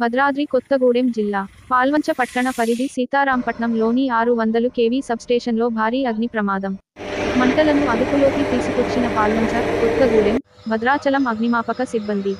భద్రాద్రి కొత్తగూడెం జిల్లా పాల్వంచ పట్టణ పరిధి సీతారాంపట్నంలోని ఆరు వందలు కేవీ సబ్స్టేషన్లో భారీ అగ్ని ప్రమాదం. మంటలను అదుపులోకి తీసుకొచ్చిన పాల్వంచ కొత్తగూడెం భద్రాచలం అగ్నిమాపక సిబ్బంది.